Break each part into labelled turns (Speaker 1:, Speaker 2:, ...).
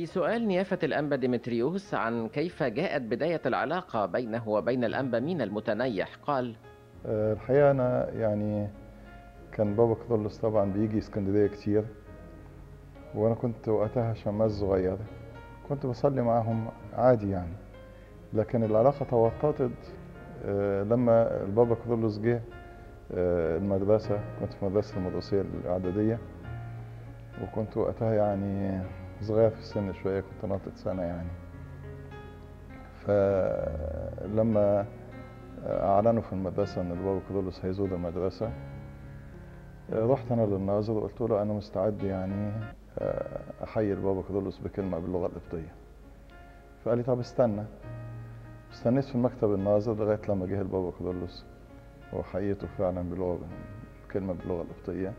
Speaker 1: في سؤال نيافة الأنبا ديمتريوس عن كيف جاءت بداية العلاقة بينه وبين الأنبا مينا المتنيح؟ قال
Speaker 2: آه، الحقيقة أنا يعني كان بابا كرولوس طبعا بيجي إسكندرية كتير وأنا كنت وقتها شماس صغير كنت بصلي معاهم عادي يعني. لكن العلاقة توطدت آه، لما البابا كرولوس جه آه، المدرسة كنت في مدرسة المدرسية الإعدادية وكنت وقتها يعني صغير في السن شوية كنت ناطق سنة يعني. فلما أعلنوا في المدرسة إن البابا كرولوس هيزور المدرسة رحت أنا للناظر وقلت له أنا مستعد يعني أحيي البابا كرولوس بكلمة باللغة القبطية. فقال لي طب استنى. استنيت في المكتب الناظر لغاية لما جه البابا كرولوس. وحييته فعلا بلغة كلمة باللغة القبطية.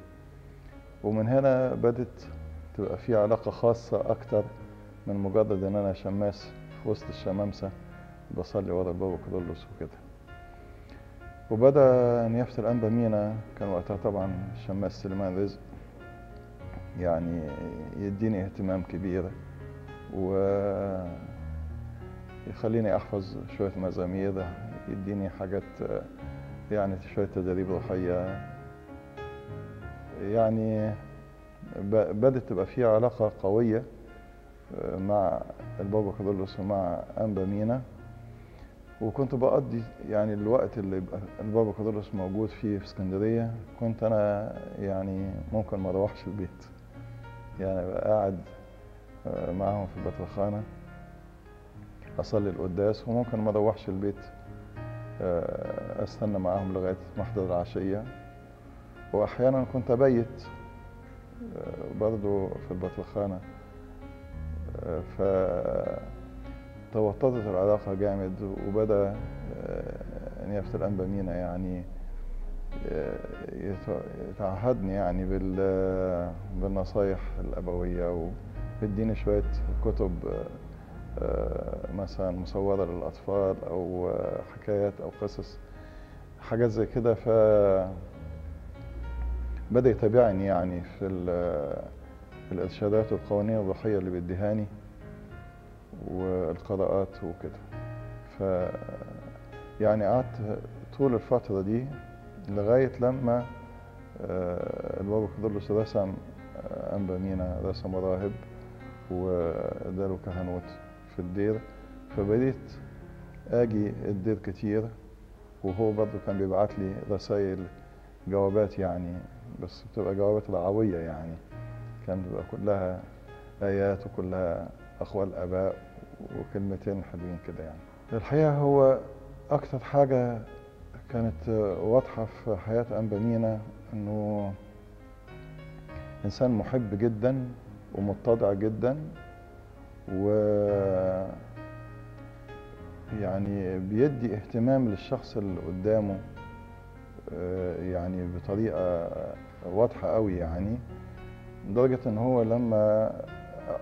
Speaker 2: ومن هنا بدت تبقى في علاقة خاصة أكتر من مجرد إن أنا شماس في وسط الشمامسة بصلي ورا البابا كرولوس وكده. وبدأ نيافة الأنبا مينا كان وقتها طبعا الشماس سليمان رزق. يعني يديني اهتمام كبير و يخليني أحفظ شوية مزامير يديني حاجات يعني شوية تدريب روحية. يعني بدت تبقى في علاقة قوية مع البابا كارلوس ومع أنبا مينا. وكنت بقضي يعني الوقت اللي البابا كارلوس موجود فيه في اسكندرية كنت أنا يعني ممكن ما أروحش البيت. يعني أبقى قاعد معاهم في البطرخانة أصلي القداس وممكن ما أروحش البيت أستنى معاهم لغاية ما أحضر العشية. وأحيانا كنت أبيت. برضو في البطرخانة فتوطدت العلاقة جامد وبدأ نيافة الأنبا مينا يعني يتعهدني يعني بالنصايح الأبوية ويديني شوية كتب مثلا مصورة للأطفال أو حكايات أو قصص حاجات زي كده. ف بدأ يتابعني يعني في الإرشادات والقوانين الروحية اللي بيديهاني والقراءات وكده. ف يعني قعدت طول الفترة دي لغاية لما البابا كرولوس رسم أنبا مينا رسم راهب واداله كهنوت في الدير. فبديت آجي الدير كتير وهو برضه كان بيبعت لي رسائل جوابات يعني بس بتبقى جوابات رعوية يعني. كان بيبقى كلها آيات وكلها أقوال آباء وكلمتين حلوين كده يعني. الحقيقة هو أكتر حاجة كانت واضحة في حياة أنبا مينا إنه إنسان محب جدا ومتضع جدا و يعني بيدي اهتمام للشخص اللي قدامه يعني بطريقة واضحة قوي يعني لدرجة إن هو لما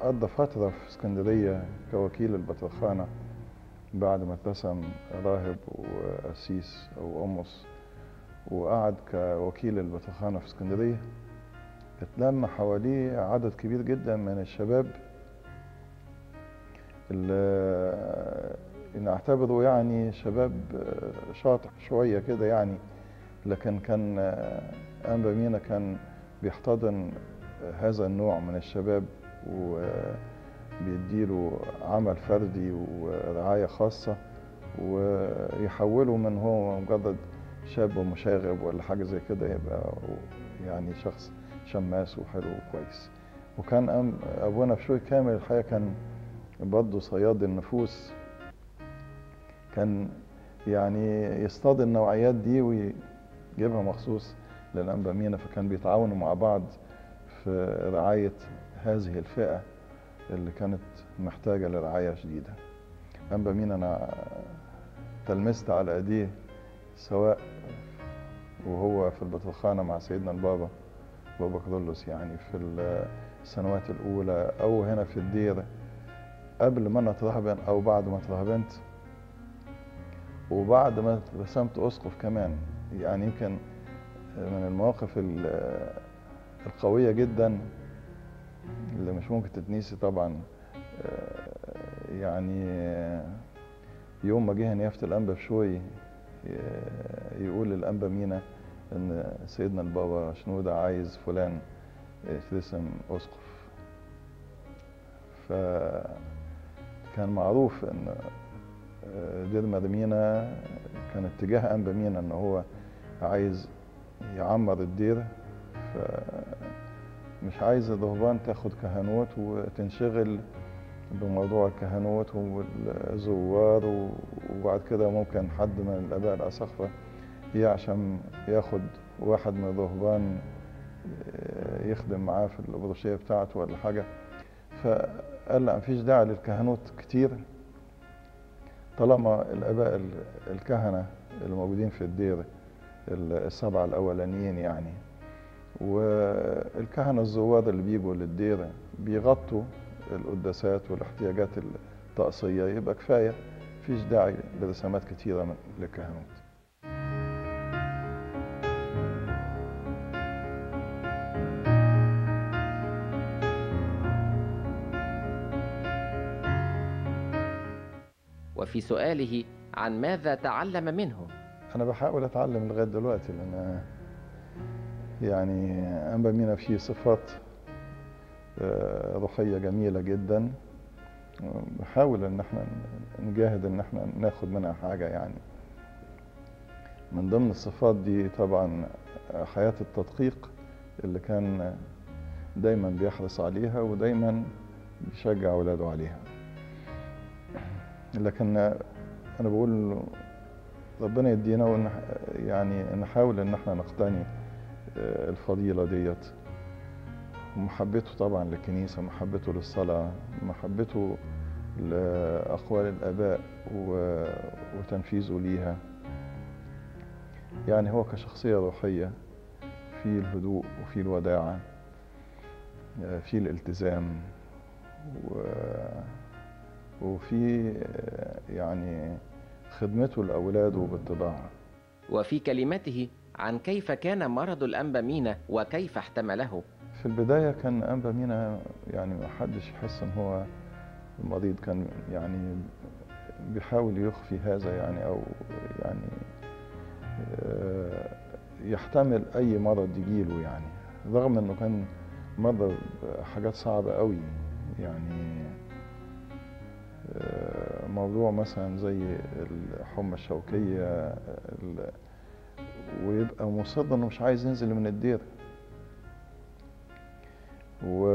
Speaker 2: قضى فترة في اسكندرية كوكيل البطرخانة بعد ما اتسم راهب وقسيس أو قمص وقعد كوكيل البطرخانة في اسكندرية اتلم حواليه عدد كبير جدا من الشباب اللي نعتبره يعني شباب شاطح شوية كده يعني. لكن كان أنبا مينا كان بيحتضن هذا النوع من الشباب وبيديله عمل فردي ورعاية خاصة ويحوله من هو مجرد شاب ومشاغب ولا حاجة زي كده يبقى يعني شخص شماس وحلو وكويس. وكان أبونا بشوي كامل الحقيقة كان برضه صياد النفوس. كان يعني يصطاد النوعيات دي ويجيبها مخصوص للأنبا مينا فكان بيتعاونوا مع بعض في رعاية هذه الفئة اللي كانت محتاجة لرعاية شديدة. أنبا مينا أنا تلمست على أيديه سواء وهو في البطرخانة مع سيدنا البابا بابا كرولوس يعني في السنوات الأولى أو هنا في الدير قبل ما أترهبن أو بعد ما أترهبنت وبعد ما رسمت أسقف كمان. يعني يمكن من المواقف القوية جدا اللي مش ممكن تتنسي طبعا آه، يعني يوم ما جه نيافة الأنبا بشوي ي- يقول الأنبا مينا إن سيدنا البابا شنودة عايز فلان يترسم أسقف. فكان معروف إن آه، دير مدمينا كان اتجاه أنبا مينا إن هو عايز يعمر الدير فمش عايز الرهبان تاخد كهنوت وتنشغل بموضوع الكهنوت والزوار وبعد كده ممكن حد من الآباء الأساقفة هي عشان ياخد واحد من الرهبان آه، يخدم معاه في الأبروشية بتاعته ولا حاجة. فقال لا مفيش داعي للكهنوت كتير. طالما الآباء ال- الكهنة اللي موجودين في الدير ال- السبعة الأولانيين يعني. والكهنة الزوار اللي بيجوا للدير بيغطوا القداسات والاحتياجات الطقسية. يبقى كفاية مفيش داعي لرسامات كتيرة للكهنوت.
Speaker 1: وفي سؤاله عن ماذا تعلم منه.
Speaker 2: أنا بحاول أتعلم لغاية دلوقتي لأن يعني أنبا مينا فيه صفات آه، روحية جميلة جدا. بحاول إن إحنا نجاهد إن إحنا ناخد منها حاجة يعني. من ضمن الصفات دي طبعا حياة التدقيق اللي كان دايما بيحرص عليها ودايما بيشجع ولاده عليها. لكن أنا بقول ربنا يدينا ونح يعني نحاول إن إحنا نقتني آه، الفضيلة ديت. ومحبته طبعا للكنيسة محبته للصلاة محبته لأقوال الآباء و- وتنفيذه ليها. يعني هو كشخصية روحية في الهدوء وفي الوداعة آه، في الالتزام وفي آه، يعني خدمته لأولاده باتباع
Speaker 1: وفي كلمته عن كيف كان مرض الأنبا مينا وكيف احتمله.
Speaker 2: في البداية كان أنبا مينا يعني ما حدش يحس إن هو مريض كان يعني بيحاول يخفي هذا يعني أو يعني آه، يحتمل أي مرض يجيله يعني. رغم إنه كان مر بحاجات صعبة قوي يعني. موضوع مثلا زي الحمى الشوكية ال- ويبقى مصر إنه مش عايز ينزل من الدير. و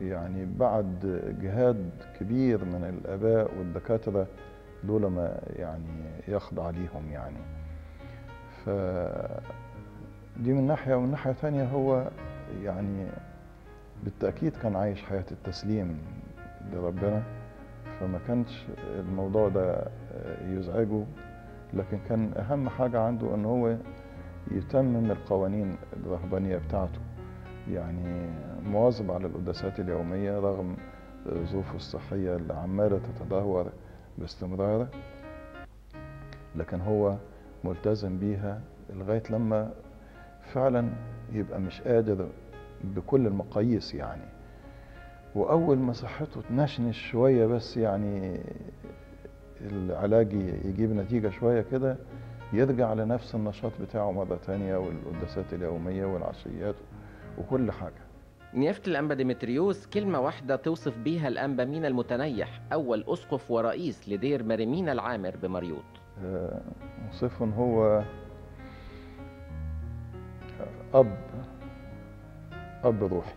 Speaker 2: يعني بعد جهاد كبير من الآباء والدكاترة دول ما يعني يخضع ليهم يعني. ف دي من ناحية ومن ناحية تانية هو يعني بالتأكيد كان عايش حياة التسليم. لربنا فما كانش الموضوع ده يزعجه. لكن كان أهم حاجة عنده إن هو يتمم القوانين الرهبانية بتاعته. يعني مواظب على القداسات اليومية رغم ظروفه الصحية اللي عمالة تتدهور باستمرار. لكن هو ملتزم بيها لغاية لما فعلا يبقى مش قادر بكل المقاييس يعني. وأول ما صحته تنشنش شوية بس يعني العلاج يجيب نتيجة شوية كده يرجع لنفس النشاط بتاعه مرة تانية والقداسات اليومية والعشيات وكل حاجة.
Speaker 1: نيافة الأنبا ديمتريوس كلمة واحدة توصف بيها الأنبا مينا المتنيح أول أسقف ورئيس لدير مريمينا العامر بمريوط
Speaker 2: آه، وصفه إن هو أب أب روحي.